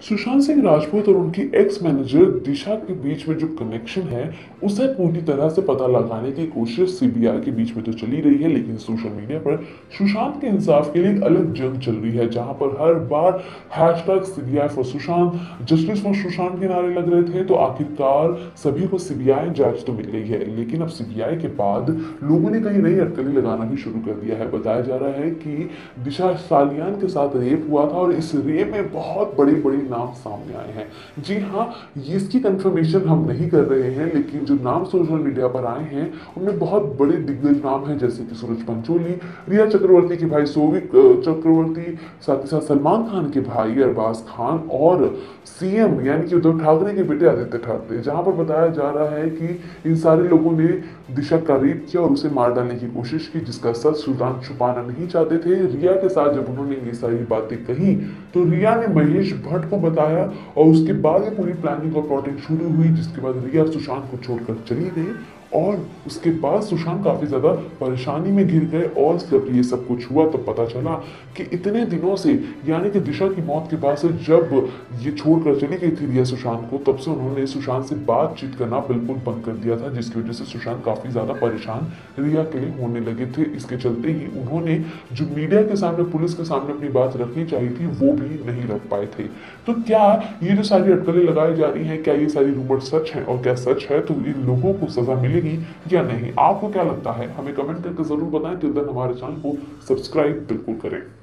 सुशांत सिंह राजपूत और उनकी ex manager दिशा के बीच में जो कनेक्शन है, उसे पूरी तरह से पता लगाने की कोशिश सीबीआई के बीच में तो चली रही है, लेकिन सोशल मीडिया पर सुशांत के इंसाफ के लिए अलग जंग चल रही है, जहाँ पर हर बार hashtag CBI for Sushant justice for Sushant के नारे लग रहे थे तो आखिरकार सभी को सीबीआई जाँच तो मिल गई है, लेकिन अब सीबीआई के बाद लोगों ने कहीं नई अटकलें लगाना भी शुरू कर दिया है। बताया जा रहा है कि दिशा सालियान के साथ रेप हुआ था और इस रेप में बहुत बड़ी बड़ी नाम सामने आए हैं। जी हाँ इसकी कंफर्मेशन हम नहीं कर रहे हैं, लेकिन जो नाम सोशल मीडिया पर आए हैं, उनमें बहुत बड़े दिग्गज नाम हैं, जैसे कि सूरज पंचोली, रिया चक्रवर्ती के भाई सौविक चक्रवर्ती, साथ ही साथ सलमान खान के भाई अरबाज खान और सीएम यानी कि उद्धव ठाकरे के बेटे आदित्य ठाकरे, जहाँ पर बताया जा रहा है कि इन सारे लोगों ने दिशा का रेप किया और उसे मार डालने की कोशिश की, जिसका सच सुल्तान छुपाना नहीं चाहते थे। रिया के साथ जब उन्होंने ये सारी बातें कही तो रिया ने महेश भट्ट को बताया और उसके बाद ये पूरी प्लानिंग और प्लॉटिंग शुरू हुई, जिसके बाद रिया सुशांत को छोड़कर चली गई। और उसके बाद सुशांत काफ़ी ज़्यादा परेशानी में घिर गए और जब ये सब कुछ हुआ तो पता चला कि इतने दिनों से, यानी कि दिशा की मौत के बाद से जब ये छोड़कर चली गई थी रिया सुशांत को, तब से उन्होंने सुशांत से बातचीत करना बिल्कुल बंद कर दिया था, जिसकी वजह से सुशांत काफ़ी ज़्यादा परेशान रिया के होने लगे थे। इसके चलते ही उन्होंने जो मीडिया के सामने, पुलिस के सामने अपनी बात रखनी चाहिए थी, वो भी नहीं रख पाए थे। तो क्या ये जो सारी अटकलें लगाई जा रही हैं, क्या ये सारी रूमर सच है और क्या सच है तो इन लोगों को सजा मिलेगी या नहीं? आपको क्या लगता है? हमें कमेंट करके ज़रूर बताएँ। तो देन हमारे चैनल को सब्सक्राइब बिल्कुल करें।